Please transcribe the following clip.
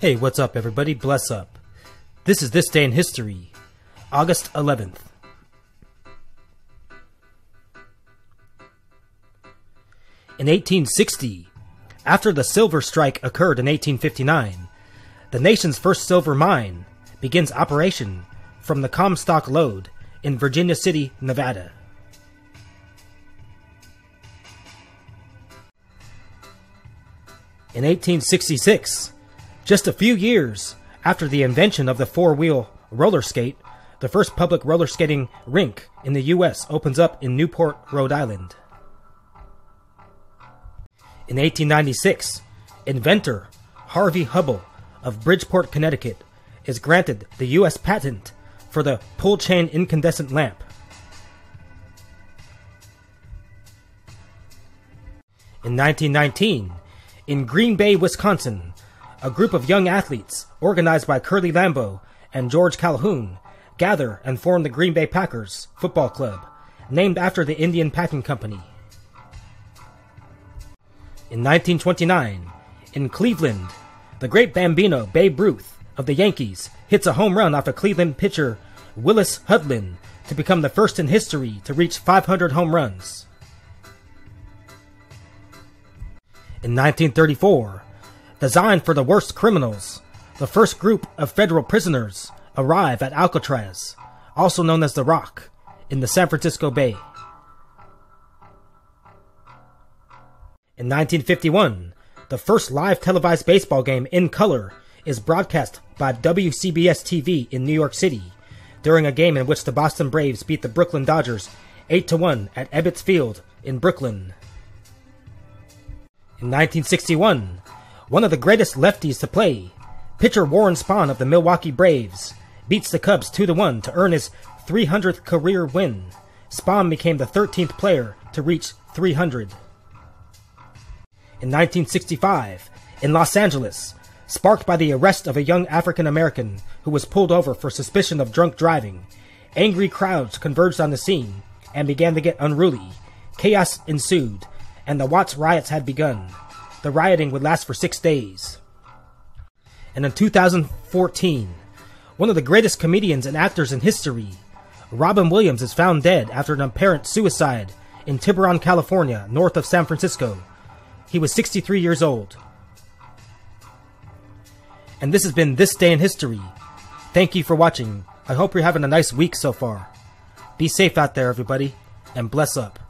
Hey, what's up, everybody? Bless up. This is This Day in History, August 11th. In 1860, after the silver strike occurred in 1859, the nation's first silver mine begins operation from the Comstock Lode in Virginia City, Nevada. In 1866, just a few years after the invention of the four wheel roller skate, the first public roller skating rink in the U.S. opens up in Newport, Rhode Island. In 1896, inventor Harvey Hubbell of Bridgeport, Connecticut, is granted the U.S. patent for the pull chain incandescent lamp. In 1919, in Green Bay, Wisconsin, a group of young athletes, organized by Curly Lambeau and George Calhoun, gather and form the Green Bay Packers Football Club, named after the Indian Packing Company. In 1929, in Cleveland, the great Bambino Babe Ruth of the Yankees hits a home run off a Cleveland pitcher Willis Hudlin to become the first in history to reach 500 home runs. In 1934, designed for the worst criminals, the first group of federal prisoners arrive at Alcatraz, also known as the Rock, in the San Francisco Bay. In 1951, the first live televised baseball game in color is broadcast by WCBS TV in New York City during a game in which the Boston Braves beat the Brooklyn Dodgers 8 to 1 at Ebbets Field in Brooklyn. In 1961, one of the greatest lefties to play, pitcher Warren Spahn of the Milwaukee Braves, beats the Cubs 2 1 to earn his 300th career win. Spahn became the 13th player to reach 300. In 1965, in Los Angeles, sparked by the arrest of a young African American who was pulled over for suspicion of drunk driving, angry crowds converged on the scene and began to get unruly. Chaos ensued, and the Watts riots had begun. The rioting would last for six days. And in 2014, one of the greatest comedians and actors in history, Robin Williams is found dead after an apparent suicide in Tiburon, California, north of San Francisco. He was 63 years old. And this has been This Day in History. Thank you for watching. I hope you're having a nice week so far. Be safe out there, everybody, and bless up.